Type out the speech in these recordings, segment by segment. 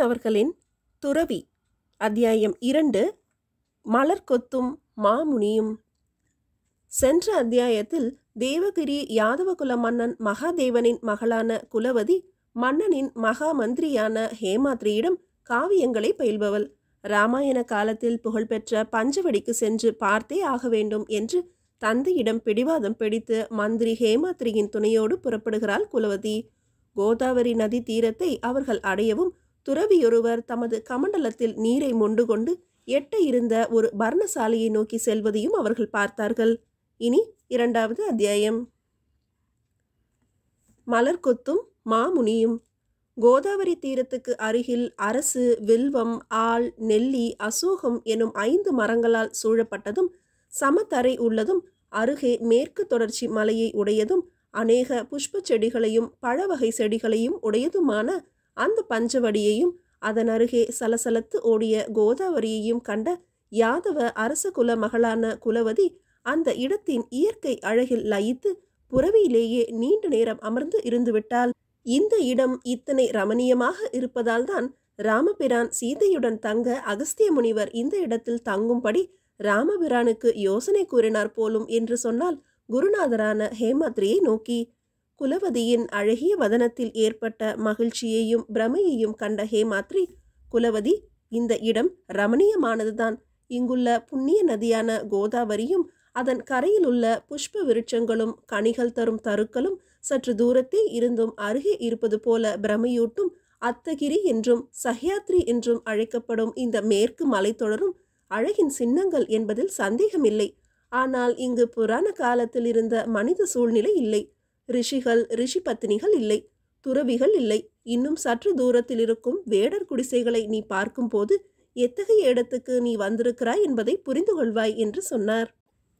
கண்ணன் அவர்களின் துறவி. அத்தியாயம் இரண்டு. மலர் கொத்தும் மாமுனியும். சென்ற அத்தியாயத்தில் தேவகிரி யாதவகுல மன்னன் மகாதேவனின் மகளான குலவதி மன்னனின் மகா மந்திரியான ஹேமாத்ரியிடம் காவியங்களை பயில்பவள். ராமாயண காலத்தில் புகழ்பெற்ற பஞ்சவடிக்கு சென்று பார்த்தே ஆக வேண்டும் என்று தந்தையிடம் பிடிவாதம் பிடித்து மந்திரி ஹேமாத்ரியின் துணையோடு புறப்படுகிறாள் குலவதி. கோதாவரி நதி தீரத்தை அவர்கள் அடையவும் துறவியொருவர் தமது கமண்டலத்தில் நீரை மொண்டு கொண்டு எட்ட இருந்த ஒரு பர்ணசாலையை நோக்கி செல்வதையும் அவர்கள் பார்த்தார்கள். இனி இரண்டாவது அத்தியாயம். மலர் கொத்தும் மாமுனியும். கோதாவரி தீரத்துக்கு அருகில் அரசு வில்வம் ஆள் நெல்லி அசோகம் எனும் ஐந்து மரங்களால் சூழப்பட்டதும் சமத்தரை உள்ளதும் அருகே மேற்கு தொடர்ச்சி மலையை உடையதும் அநேக புஷ்ப செடிகளையும் பழவகை செடிகளையும் உடையதுமான அந்த பஞ்சவடியையும் அதன் அருகே சலசலத்து ஓடிய கோதாவரியையும் கண்ட யாதவ அரச குல மகளான குலவதி அந்த இடத்தின் இயற்கை அழகில் லயித்து புறவியிலேயே நீண்ட நேரம் அமர்ந்து இருந்துவிட்டால் இந்த இடம் இத்தனை ரமணீயமாக இருப்பதால்தான் ராமபிரான் சீதையுடன் தங்க அகஸ்திய முனிவர் இந்த இடத்தில் தங்கும்படி ராமபிரானுக்கு யோசனை கூறினார் போலும் என்று சொன்னால் குருநாதரான ஹேமாத்ரியை நோக்கி குலவதியின் அழகிய வதனத்தில் ஏற்பட்ட மகிழ்ச்சியையும் பிரமையையும் கண்ட ஹேமாத்ரி குலவதி இந்த இடம் ரமணீயமானதுதான். இங்குள்ள புண்ணிய நதியான கோதாவரியும் அதன் கரையில் உள்ள புஷ்ப விருட்சங்களும் கனிகள் தரும் தருக்களும் சற்று தூரத்தே இருந்தும் அருகே இருப்பது போல பிரமையூட்டும் அத்தகிரி என்றும் சஹ்யாத்ரி என்றும் அழைக்கப்படும் இந்த மேற்கு மலைத்தொடரும் அழகின் சின்னங்கள் என்பதில் சந்தேகமில்லை. ஆனால் இங்கு புராண காலத்தில் இருந்த மனித சூழ்நிலை இல்லை. ரிஷிகள் ரிஷி பத்தினிகள் இல்லை. துறவிகள் இல்லை. இன்னும் சற்று தூரத்தில் இருக்கும் வேடர் குடிசைகளை நீ பார்க்கும்போது எத்தகைய இடத்துக்கு நீ வந்திருக்கிறாய் என்பதை புரிந்து கொள்வாய் என்று சொன்னார்.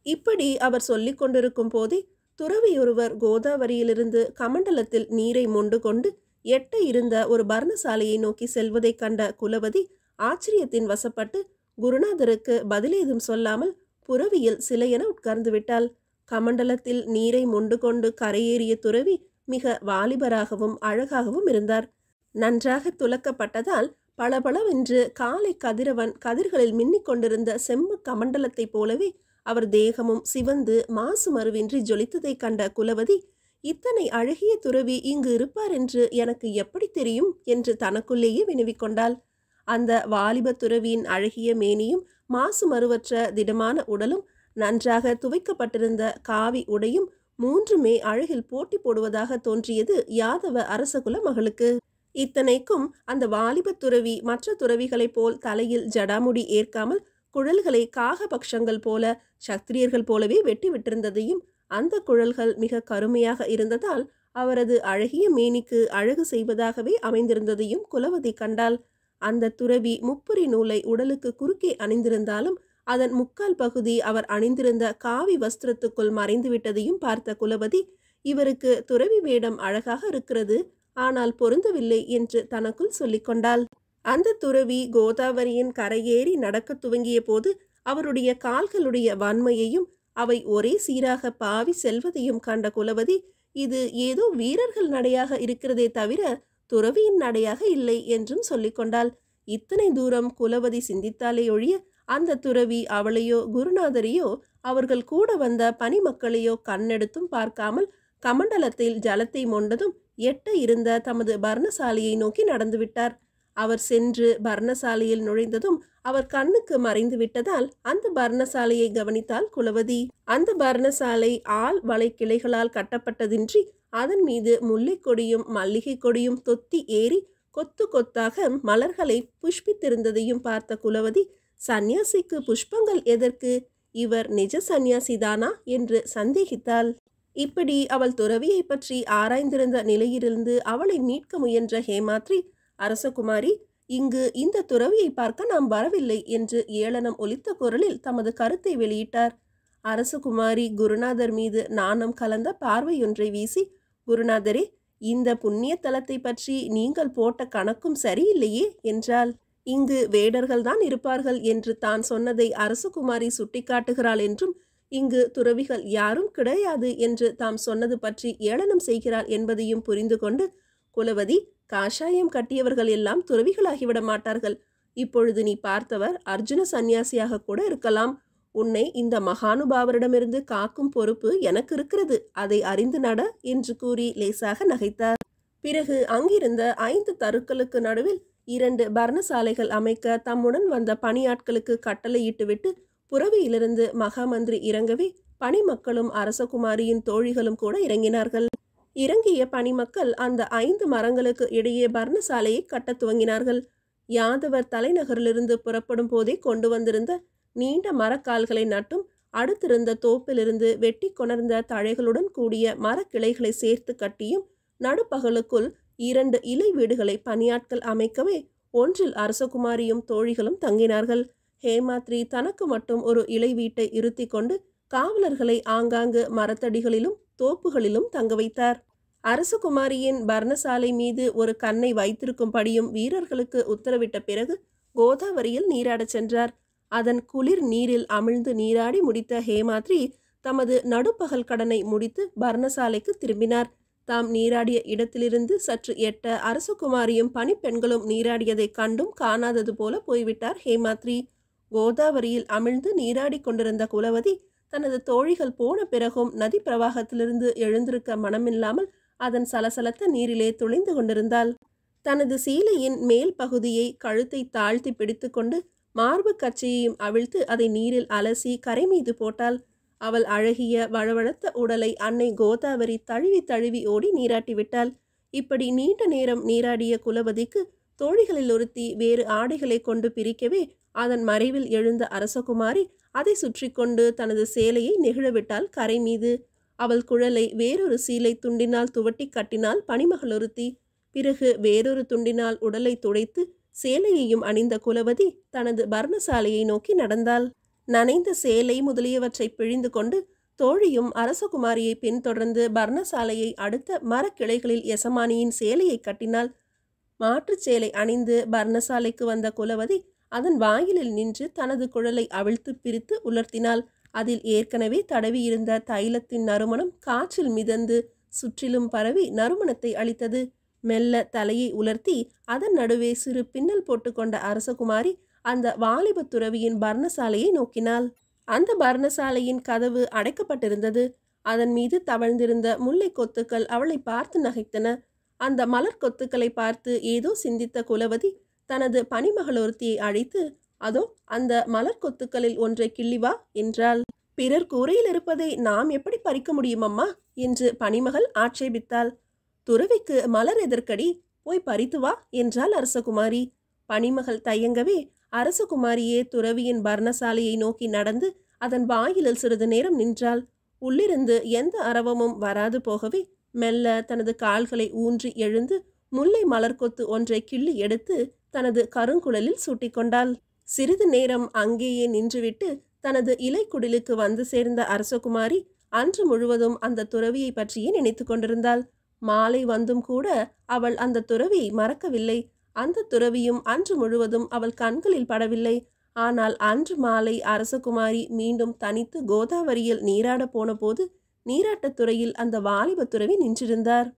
இப்படி அவர் சொல்லிக் கொண்டிருக்கும் போதே துறவியொருவர் கோதாவரியிலிருந்து கமண்டலத்தில் நீரை மொண்டு கொண்டு எட்ட இருந்த ஒரு பர்ணசாலையை நோக்கி செல்வதைக் கண்ட குலவதி ஆச்சரியத்தின் வசப்பட்டு குருநாதருக்கு பதிலேதும் சொல்லாமல் புறவியில் சிலையென உட்கார்ந்து விட்டாள். கமண்டலத்தில் நீரை மொண்டு கொண்டு கரையேறிய துறவி மிக வாலிபராகவும் அழகாகவும் இருந்தார். நன்றாக துலக்கப்பட்டதால் பளபளவென்று காலை கதிரவன் கதிர்களில் மின்னிக் கொண்டிருந்த செம்ம கமண்டலத்தைப் போலவே அவர் தேகமும் சிவந்து மாசு மறுவின்றி ஜொலித்ததைக் கண்ட குலவதி இத்தனை அழகிய துறவி இங்கு இருப்பார் என்று எனக்கு எப்படி தெரியும்? என்று தனக்குள்ளேயே வினவிக் கொண்டாள். அந்த வாலிப துறவியின் அழகிய மேனியும் மாசு மறுவற்ற திடமான உடலும் நன்றாக துவைக்கப்பட்டிருந்த காவி உடையும் மூன்றுமே அழகில் போட்டி போடுவதாக தோன்றியது யாதவ அரசகுல மகளுக்கு. இத்தனைக்கும் அந்த வாலிப துறவி மற்ற துறவிகளைப் போல் தலையில் ஜடாமுடி ஏற்காமல் குழல்களை காகபக்ஷங்கள் போல சத்திரியர்கள் போலவே வெட்டி விட்டிருந்ததையும் அந்த குழல்கள் மிக கருமையாக இருந்ததால் அவரது அழகிய மேனிக்கு அழகு செய்வதாகவே அமைந்திருந்ததையும் குலவதி கண்டாள். அந்த துறவி முப்புரி நூலை உடலுக்கு குறுக்கே அணிந்திருந்தாலும் அதன் முக்கால் பகுதி அவர் அணிந்திருந்த காவி வஸ்திரத்துக்குள் மறைந்துவிட்டதையும் பார்த்த குலவதி இவருக்கு துறவி வேடம் அழகாக இருக்கிறது ஆனால் பொருந்தவில்லை என்று தனக்குள் சொல்லிக்கொண்டாள் அந்த துறவி கோதாவரியின் கரையேறி நடக்கத் துவங்கிய போது அவருடைய கால்களுடைய வன்மையையும் அவை ஒரே சீராக பாவி செல்வதையும் கண்ட குலவதி இது ஏதோ வீரர்கள் நடையாக இருக்கிறதே தவிர துறவியின் நடையாக இல்லை என்றும் சொல்லிக்கொண்டாள் இத்தனை தூரம் குலவதி சிந்தித்தாலே ஒழிய அந்த துறவி அவளையோ குருநாதரையோ அவர்கள் கூட வந்த பனிமக்களையோ கண்ணெடுத்தும் பார்க்காமல் கமண்டலத்தில் ஜலத்தை மொண்டதும் எட்ட இருந்த தமது பர்ணசாலையை நோக்கி நடந்துவிட்டார் அவர் சென்று பர்ணசாலையில் நுழைந்ததும் அவர் கண்ணுக்கு மறைந்து விட்டதால் அந்த பர்ணசாலையை கவனித்தால் குலவதி. அந்த பர்ணசாலை ஆள் வலை கிளைகளால் கட்டப்பட்டதின்றி அதன் மீது முல்லை கொடியும் மல்லிகை கொடியும் தொத்தி ஏறி கொத்து கொத்தாக மலர்களை புஷ்பித்திருந்ததையும் பார்த்த குலவதி சந்நியாசிக்கு புஷ்பங்கள் எதற்கு? இவர் நிஜ சந்நியாசிதானா? என்று சந்தேகித்தாள். இப்படி அவள் துறவியை பற்றி ஆராய்ந்திருந்த நிலையிலிருந்து அவளை மீட்க முயன்ற ஹேமாத்ரி அரசகுமாரி இங்கு இந்த துறவியை பார்க்க நாம் வரவில்லை என்று ஏளனம் ஒலித்த குரலில் தமது கருத்தை வெளியிட்டார். அரசகுமாரி குருநாதர் மீது நாணம் கலந்த பார்வையொன்றை வீசி குருநாதரே இந்த புண்ணிய தலத்தை பற்றி நீங்கள் போட்ட கணக்கும் சரியில்லையே என்றாள். இங்கு வேடர்கள்தான் இருப்பார்கள் என்று தான் சொன்னதை அரசகுமாரி சுட்டிக்காட்டுகிறாள் என்றும் இங்கு துறவிகள் யாரும் கிடையாது என்று தாம் சொன்னது பற்றி ஏளனம் செய்கிறார் என்பதையும் புரிந்து கொண்டு குலவதி காஷாயம் கட்டியவர்கள் எல்லாம் துறவிகளாகிவிட மாட்டார்கள். இப்பொழுது நீ பார்த்தவர் அர்ஜுன சந்நியாசியாக கூட இருக்கலாம். உன்னை இந்த மகானுபாவரிடமிருந்து காக்கும் பொறுப்பு எனக்கு இருக்கிறது. அதை அறிந்து நட என்று கூறி லேசாக நகைத்தார். பிறகு அங்கிருந்த ஐந்து தருக்களுக்கு நடுவில் இரண்டு பர்ணசாலைகள் அமைக்க தம்முடன் வந்த பணியாட்களுக்கு கட்டளையிட்டுவிட்டு புறவியிலிருந்து மகாமந்திரி இறங்கவே பணிமக்களும் அரசகுமாரியின் தோழிகளும் கூட இறங்கினார்கள். இறங்கிய பணிமக்கள் அந்த ஐந்து மரங்களுக்கு இடையே பர்ணசாலையை கட்டத் துவங்கினார்கள். யாதவர் தலைநகரிலிருந்து புறப்படும் போதே கொண்டு வந்திருந்த நீண்ட மரக்கால்களை நட்டும் அடுத்திருந்த தோப்பிலிருந்து வெட்டி கொணர்ந்த தழைகளுடன் கூடிய மரக்கிளைகளை சேர்த்து கட்டியும் நடுப்பகலுக்குள் இரண்டு இலை வீடுகளை பணியாட்கள் அமைக்கவே ஒன்றில் அரசகுமாரியும் தோழிகளும் தங்கினார்கள். ஹேமாத்ரி தனக்கு மட்டும் ஒரு இலை வீட்டை இருத்தி கொண்டு காவலர்களை ஆங்காங்கு மரத்தடிகளிலும் தோப்புகளிலும் தங்க வைத்தார். அரசகுமாரியின் பர்ணசாலை மீது ஒரு கண்ணை வைத்திருக்கும்படியும் வீரர்களுக்கு உத்தரவிட்ட பிறகு கோதாவரியில் நீராடச் சென்றார். அதன் குளிர் நீரில் அமிழ்ந்து நீராடி முடித்த ஹேமாத்ரி தமது நடுப்பகல் கடனை முடித்து பர்ணசாலைக்கு திரும்பினார். தாம் நீராடிய இடத்திலிருந்து சற்று எட்ட அரசகுமாரியும் பணிப்பெண்களும் நீராடியதைக் கண்டும் காணாதது போல போய்விட்டார் ஹேமாத்ரி. கோதாவரியில் அமிழ்ந்து நீராடி கொண்டிருந்த குலவதி தனது தோழிகள் போன பிறகும் நதி பிரவாகத்திலிருந்து எழுந்திருக்க மனமில்லாமல் அதன் சலசலத்த நீரிலே துளைந்து கொண்டிருந்தாள். தனது சீலையின் மேல் பகுதியை கழுத்தை தாழ்த்தி பிடித்துக்கொண்டு மார்பு கச்சையையும் அவிழ்த்து அதை நீரில் அலசி கரை மீது போட்டாள். அவள் அழகிய வழவழத்த உடலை அன்னை கோதாவரி தழுவி தழுவி ஓடி நீராட்டிவிட்டாள் இப்படி நீண்ட நேரம் நீராடிய குலவதிக்கு தோழிகளில் ஒருத்தி வேறு ஆடைகளை கொண்டு பிரிக்கவே அதன் மறைவில் எழுந்த அரசகுமாரி அதை சுற்றி கொண்டு தனது சேலையை நெகிழவிட்டாள் கரை மீது. அவள் குழலை வேறொரு சீலை துண்டினால் துவட்டி கட்டினால் பனிமகள் ஒருத்தி. பிறகு வேறொரு துண்டினால் உடலை துடைத்து சேலையையும் அணிந்த குலவதி தனது பர்ணசாலையை நோக்கி நடந்தாள். நனைந்த சேலை முதலியவற்றை பிழிந்து கொண்டு தோழியும் அரசகுமாரியை பின்தொடர்ந்து பர்ணசாலையை அடுத்த மரக்கிளைகளில் எசமானியின் சேலையை கட்டினாள் மாற்றுச் சேலை அணிந்து பர்ணசாலைக்கு வந்த குலவதி அதன் வாயிலில் நின்று தனது குழலை அவிழ்த்து பிரித்து உலர்த்தினாள். அதில் ஏற்கனவே தடவியிருந்த தைலத்தின் நறுமணம் காற்றில் மிதந்து சுற்றிலும் பரவி நறுமணத்தை அளித்தது. மெல்ல தலையை உலர்த்தி அதன் நடுவே சிறு பின்னல் போட்டுக்கொண்ட அரசகுமாரி அந்த வாலிப துறவியின் பர்ணசாலையை நோக்கினாள். அந்த பர்ணசாலையின் கதவு அடைக்கப்பட்டிருந்தது. அதன் மீது தவழ்ந்திருந்த முல்லை கொத்துக்கள் அவளை பார்த்து நகைத்தன. அந்த மலர் கொத்துக்களை பார்த்து ஏதோ சிந்தித்த குலவதி தனது பனிமகளொருத்தியை அழைத்து அதோ அந்த மலர் கொத்துக்களில் ஒன்றை கிள்ளிவா என்றாள். பிறர் கூரையில் இருப்பதை நாம் எப்படி பறிக்க முடியும் அம்மா என்று பனிமகள் ஆட்சேபித்தாள். துறவிக்கு மலர் எதற்கடி? போய் பறித்து வா என்றாள் அரசகுமாரி. பனிமகள் தயங்கவே அரசகுமாரியே துறவியின் பர்ணசாலையை நோக்கி நடந்து அதன் வாயிலில் சிறிது நேரம் நின்றாள். உள்ளிருந்து எந்த அரவமும் வராது போகவே மெல்ல தனது கால்களை ஊன்றி எழுந்து முல்லை மலர்கொத்து ஒன்றை கிள்ளி எடுத்து தனது கருங்குழலில் சூட்டிக்கொண்டாள். சிறிது நேரம் அங்கேயே நின்றுவிட்டு தனது இலைக்குடிலுக்கு வந்து சேர்ந்த அரசகுமாரி அன்று முழுவதும் அந்த துறவியை பற்றியே நினைத்து கொண்டிருந்தாள். மாலை வந்தும் கூட அவள் அந்த துறவியை மறக்கவில்லை. அந்த துறவியும் அன்று முழுவதும் அவள் கண்களில் படவில்லை. ஆனால் அன்று மாலை அரசகுமாரி மீண்டும் தனித்து கோதாவரியில் நீராட போனபோது நீராட்டத்துறையில் அந்த வாலிப துறவி நின்றிருந்தார்.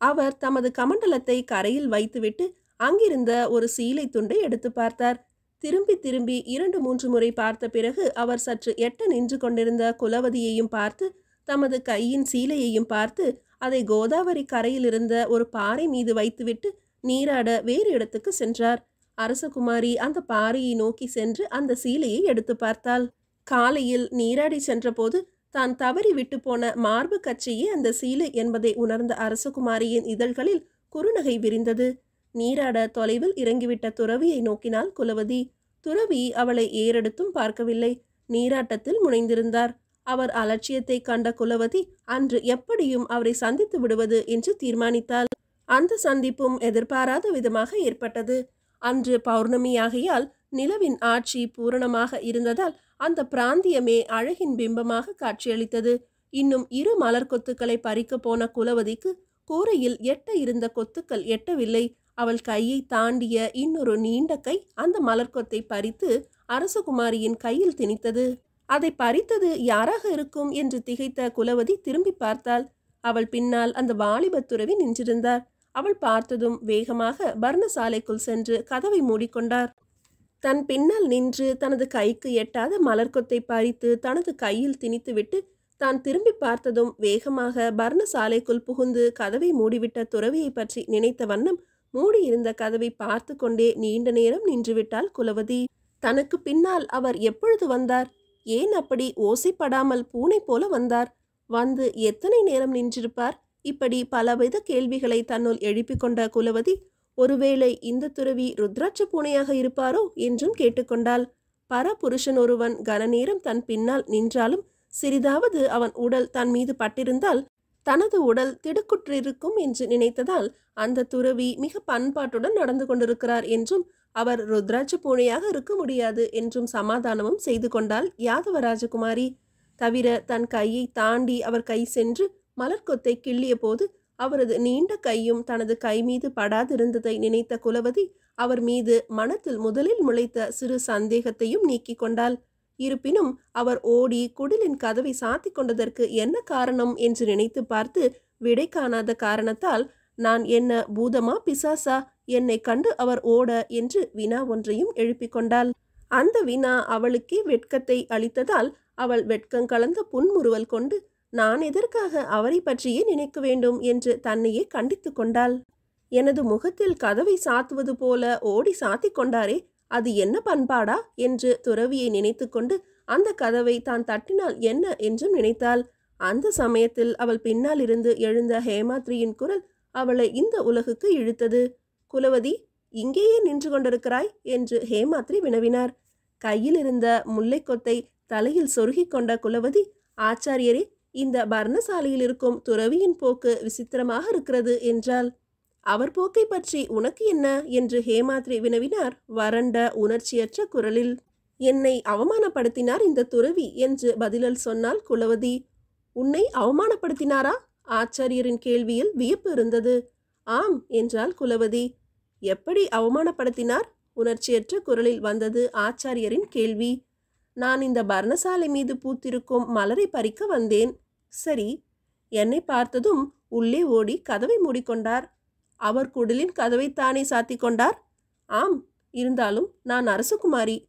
அவர் தமது கமண்டலத்தை கரையில் வைத்துவிட்டு அங்கிருந்த ஒரு சீலை துண்டை எடுத்து பார்த்தார். திரும்பி திரும்பி இரண்டு மூன்று முறை பார்த்த பிறகு அவர் சற்று எட்ட நின்று கொண்டிருந்த குலவதியையும் பார்த்து தமது கையின் சீலையையும் பார்த்து அதை கோதாவரி கரையில் இருந்த ஒரு பாறை மீது வைத்துவிட்டு நீராட வேறு இடத்துக்கு சென்றார். அரசகுமாரி அந்த பாறையை நோக்கி சென்று அந்த சீலையை எடுத்து பார்த்தாள். காலையில் நீராடி சென்றபோது தான் தவறி விட்டு போன மார்பு கச்சையே அந்த சீலை என்பதை உணர்ந்த அரசகுமாரியின் இதழ்களில் குறுநகை விரிந்தது. நீராட தொலைவில் இறங்கிவிட்ட துறவியை நோக்கினாள் குலவதி. துறவி அவளை ஏறெடுத்தும் பார்க்கவில்லை. நீராட்டத்தில் முனைந்திருந்தார். அவர் அலட்சியத்தை கண்ட குலவதி அன்று எப்படியும் அவரை சந்தித்து விடுவது என்று தீர்மானித்தாள். அந்த சந்திப்பும் எதிர்பாராத விதமாக ஏற்பட்டது. அன்று பௌர்ணமியாகையால் நிலவின் ஆட்சி பூரணமாக இருந்ததால் அந்த பிராந்தியமே அழகின் பிம்பமாக காட்சியளித்தது. இன்னும் இரு மலர் கொத்துக்களை பறிக்க போன குலவதிக்கு கூரையில் எட்ட இருந்த கொத்துக்கள் எட்டவில்லை. அவள் கையை தாண்டிய இன்னொரு நீண்ட கை அந்த மலர்கொத்தை பறித்து அரசகுமாரியின் கையில் திணித்தது. அதை பறித்தது யாராக இருக்கும்? என்று திகைத்த குலவதி திரும்பி பார்த்தாள். அவள் பின்னால் அந்த வாலிபத் துறவி நின்றிருந்தார். அவள் பார்த்ததும் வேகமாக பர்ணசாலைக்குள் சென்று கதவை மூடிக்கொண்டார். தன் பின்னால் நின்று தனது கைக்கு எட்டாத மலர்கொத்தை பறித்து தனது கையில் திணித்துவிட்டு தான் திரும்பி பார்த்ததும் வேகமாக பர்ணசாலைக்குள் புகுந்து கதவை மூடிவிட்ட துறவியை பற்றி நினைத்த வண்ணம் மூடியிருந்த கதவை பார்த்து கொண்டே நீண்ட நேரம் நின்றுவிட்டாள் குலவதி. தனக்கு பின்னால் அவர் எப்பொழுது வந்தார்? ஏன் அப்படி ஓசைப்படாமல் பூனை போல வந்தார்? வந்து எத்தனை நேரம் நின்றிருப்பார்? இப்படி பலவித கேள்விகளை தன்னுள் எழுப்பிக் கொண்ட குலவதி ஒருவேளை இந்த துறவி ருத்ராட்ச பூனையாக இருப்பாரோ? என்றும் கேட்டுக்கொண்டாள். பரபுருஷன் ஒருவன் கனநேரம் தன் பின்னால் நின்றாலும் சிறிதாவது அவன் உடல் தன் மீது பட்டிருந்தால் தனது உடல் திடுக்குற்றிருக்கும் என்று நினைத்ததால் அந்த துறவி மிக பண்பாட்டுடன் நடந்து கொண்டிருக்கிறார் என்றும் அவர் ருத்ராட்ச பூனையாக இருக்க முடியாது என்றும் சமாதானமும் செய்து கொண்டாள் யாதவராஜகுமாரி தவிர தன் கையை தாண்டி அவர் கை சென்று மலர்கொத்தை கிள்ளிய போது அவரது நீண்ட கையும் தனது கை மீது படாதிருந்ததை நினைத்த குலவதி அவர் மீது மனத்தில் முதலில் முளைத்த சிறு சந்தேகத்தையும் நீக்கிக் கொண்டாள். இருப்பினும் அவர் ஓடி குடிலின் கதவை சாத்திக் கொண்டதற்கு என்ன காரணம் என்று நினைத்து பார்த்து விடை காணாத காரணத்தால் நான் என்ன பூதமா பிசாசா? என்னை கண்டு அவர் ஓட என்று வினா ஒன்றையும் எழுப்பிக் கொண்டாள். அந்த வினா அவளுக்கே வெட்கத்தை அளித்ததால் அவள் வெட்கம் கலந்த புன்முறுவல் கொண்டு நான் எதற்காக அவரை பற்றியே நினைக்க வேண்டும் என்று தன்னையே கண்டித்து கொண்டாள். எனது முகத்தில் கதவை சாத்துவது போல ஓடி சாத்திக் கொண்டாரே அது என்ன பண்பாடா? என்று துறவியை நினைத்துக்கொண்டு அந்த கதவை தான் தட்டினால் என்ன என்றும் நினைத்தாள். அந்த சமயத்தில் அவள் பின்னால் இருந்து எழுந்த ஹேமாத்ரியின் குரல் அவளை இந்த உலகுக்கு இழுத்தது. குலவதி இங்கேயே நின்று கொண்டிருக்கிறாய்? என்று ஹேமாத்ரி வினவினார். கையில் இருந்த முல்லைக்கொத்தை தலையில் சொருகிக் கொண்ட குலவதி ஆச்சாரியரே இந்த பர்ணசாலையில் இருக்கும் துறவியின் போக்கு விசித்திரமாக இருக்கிறது என்றால் அவர் போக்கை பற்றி உனக்கு என்ன? என்று ஹேமாத்ரி வினவினார் வறண்ட உணர்ச்சியற்ற குரலில். என்னை அவமானப்படுத்தினார் இந்த துறவி என்று பதிலல் சொன்னால் குலவதி. உன்னை அவமானப்படுத்தினாரா? ஆச்சாரியரின் கேள்வியில் வியப்பு இருந்தது. ஆம் என்றால் குலவதி. எப்படி அவமானப்படுத்தினார்? உணர்ச்சியற்ற குரலில் வந்தது ஆச்சாரியரின் கேள்வி. நான் இந்த பர்ணசாலை மீது பூத்திருக்கும் மலரை பறிக்க வந்தேன். சரி. என்னை பார்த்ததும் உள்ளே ஓடி கதவை மூடிக்கொண்டார். அவர் குடிலின் தானே சாத்திக் கொண்டார்? ஆம். இருந்தாலும் நான் அரசகுமாரி.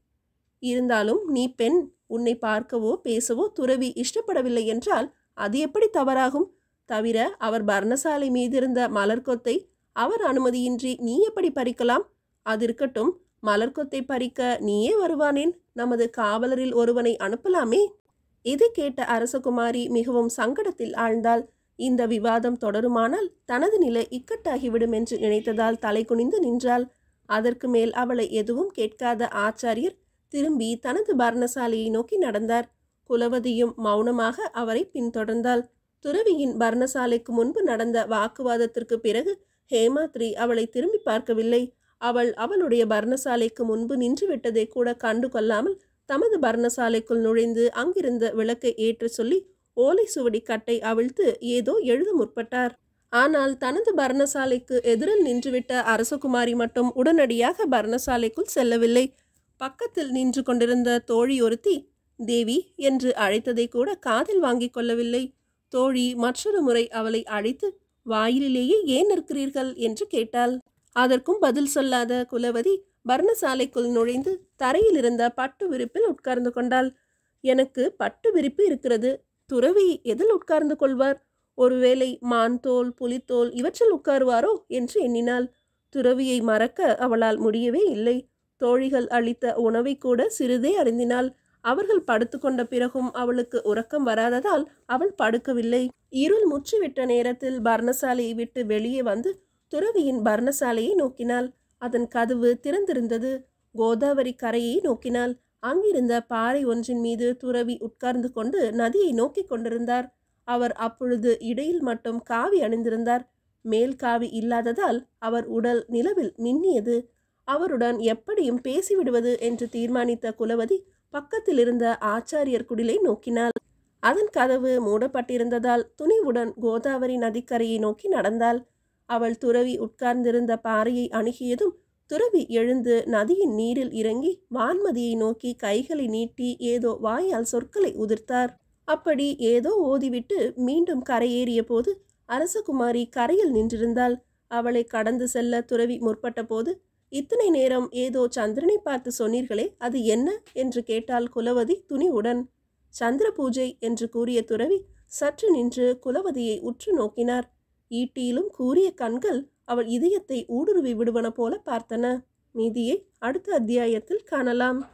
இருந்தாலும் நீ பெண் உன்னை பார்க்கவோ பேசவோ துறவி இஷ்டப்படவில்லை என்றால் அது எப்படி தவறாகும்? தவிர அவர் பர்ணசாலை மீதிருந்த மலர்கொத்தை அவர் அனுமதியின்றி நீ எப்படி பறிக்கலாம்? அது இருக்கட்டும் மலர்கொத்தை பறிக்க நீயே வருவானேன். நமது காவலரில் ஒருவனை அனுப்பலாமே? இது கேட்ட அரசகுமாரி மிகவும் சங்கடத்தில் ஆழ்ந்தால் இந்த விவாதம் தொடருமானால் தனது நிலை இக்கட்டாகிவிடும் என்று நினைத்ததால் தலை குனிந்து நின்றாள். அதற்கு மேல் அவளை எதுவும் கேட்காத ஆச்சாரியர் திரும்பி தனது பர்ணசாலையை நோக்கி நடந்தார். குலவதியும் மௌனமாக அவரை பின்தொடர்ந்தாள். துறவியின் பர்ணசாலைக்கு முன்பு நடந்த வாக்குவாதத்திற்கு பிறகு ஹேமாத்ரி அவளை திரும்பி பார்க்கவில்லை. அவள் அவளுடைய பர்ணசாலைக்கு முன்பு நின்றுவிட்டதை கூட கண்டு கொள்ளாமல் தமது பர்ணசாலைக்குள் நுழைந்து அங்கிருந்த விளக்கை ஏற்ற சொல்லி ஓலை சுவடி கட்டை அவிழ்த்து ஏதோ எழுத முற்பட்டார். ஆனால் தனது பர்ணசாலைக்கு எதிரில் நின்றுவிட்ட அரசகுமாரி மட்டும் உடனடியாக பர்ணசாலைக்குள் செல்லவில்லை. பக்கத்தில் நின்று கொண்டிருந்த தோழி ஒருத்தி தேவி என்று அழைத்ததை கூட காதில் வாங்கிக் கொள்ளவில்லை. தோழி மற்றொரு முறை அவளை அழைத்து வாயிலிலேயே ஏன் நிற்கிறீர்கள்? என்று கேட்டாள். அதற்கும் பதில் சொல்லாத குலவதி பர்ணசாலைக்குள் நுழைந்து தரையில் இருந்த பட்டு விரிப்பில் உட்கார்ந்து கொண்டாள். எனக்கு பட்டு விரிப்பு இருக்கிறது. துறவி எதில் உட்கார்ந்து கொள்வார்? ஒருவேளை மான் தோல் புலித்தோல் இவற்றில் உட்காருவாரோ? என்று எண்ணினாள். துறவியை மறக்க அவளால் முடியவே இல்லை. தோழிகள் அளித்த உணவை கூட சிறிதே அறிந்தினாள் அவர்கள் படுத்துக்கொண்ட பிறகும் அவளுக்கு உறக்கம் வராததால் அவள் படுக்கவில்லை. இருள் முற்றிவிட்ட நேரத்தில் பர்ணசாலையை விட்டு வெளியே வந்து துறவியின் பர்ணசாலையை நோக்கினாள். அதன் கதவு திறந்திருந்தது. கோதாவரி கரையை நோக்கினாள். அங்கிருந்த பாறை ஒன்றின் மீது துறவி உட்கார்ந்து கொண்டு நதியை நோக்கிக் கொண்டிருந்தார். அவர் அப்பொழுது இடையில் மட்டும் காவி அணிந்திருந்தார். மேல் காவி இல்லாததால் அவர் உடல் நிலவில் மின்னியது. அவருடன் எப்படியும் பேசிவிடுவது என்று தீர்மானித்த குலவதி பக்கத்தில் இருந்த ஆச்சாரியர் குடிலை நோக்கினாள். அதன் கதவு மூடப்பட்டிருந்ததால் துணிவுடன் கோதாவரி நதிக்கரையை நோக்கி நடந்தாள். அவள் துறவி உட்கார்ந்திருந்த பாறையை அணுகியதும் துறவி எழுந்து நதியின் நீரில் இறங்கி வான்மதியை நோக்கி கைகளை நீட்டி ஏதோ வாயால் சொற்களை உதிர்த்தார். அப்படி ஏதோ ஓதிவிட்டு மீண்டும் கரையேறிய போது அரசகுமாரி கரையில் நின்றிருந்தால் அவளை கடந்து செல்ல துறவி முற்பட்ட போது இத்தனை நேரம் ஏதோ சந்திரனை பார்த்து சொன்னீர்களே அது என்ன? என்று கேட்டால் குலவதி துணிவுடன். சந்திர பூஜை என்று கூறிய துறவி சற்று நின்று குலவதியை உற்று நோக்கினார். ஈட்டியிலும் கூறிய கண்கள் அவள் இதயத்தை ஊடுருவி விடுவன போல பார்த்தன. மீதியை அடுத்த அத்தியாயத்தில் காணலாம்.